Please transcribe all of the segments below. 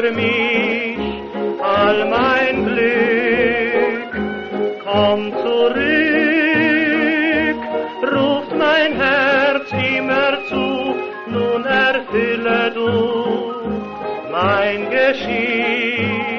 für mich all mein Glück. Komm zurück, ruft mein Herz immer zu, nun erfülle du mein Geschick.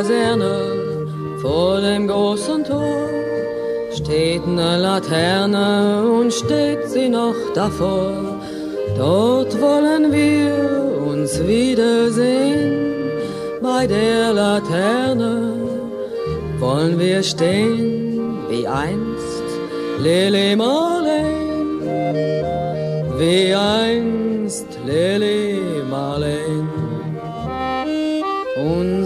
Kaserne, vor dem großen Tor, steht eine Laterne und steht sie noch davor. Dort wollen wir uns wiedersehen, bei der Laterne wollen wir stehen, wie einst Lili Marleen, wie einst Lili Marleen.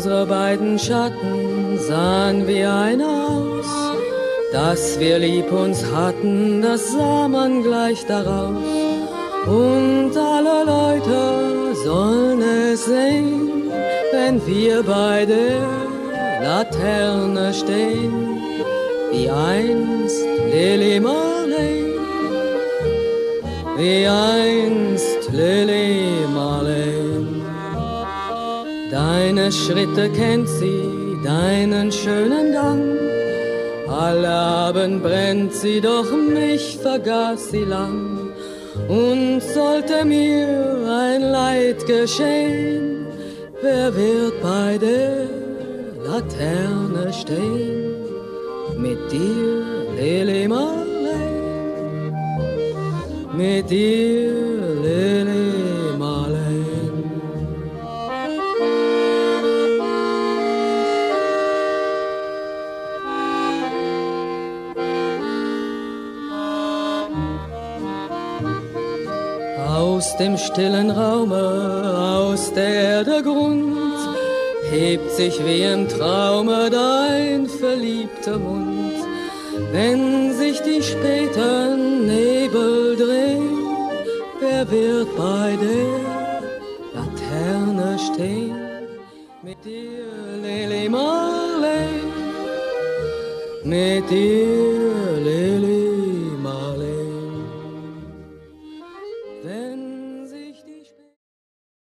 Unsere beiden Schatten sahen wie einer aus, dass wir lieb uns hatten, das sah man gleich daraus. Und alle Leute sollen es sehen, wenn wir bei der Laterne stehen, wie einst Lili Marley, wie einst Deine Schritte kennt sie, deinen schönen Gang. Alle Abend brennt sie, doch mich vergaß sie lang. Und sollte mir ein Leid geschehen, wer wird bei der Laterne stehen? Mit dir, Lili Marley, mit dir, Dem stillen Raume, aus der Erde Grund, hebt sich wie im Traume dein verliebter Mund. Wenn sich die späten Nebel drehen, wer wird bei der Laterne stehen? Mit dir, Lili Marley, mit dir,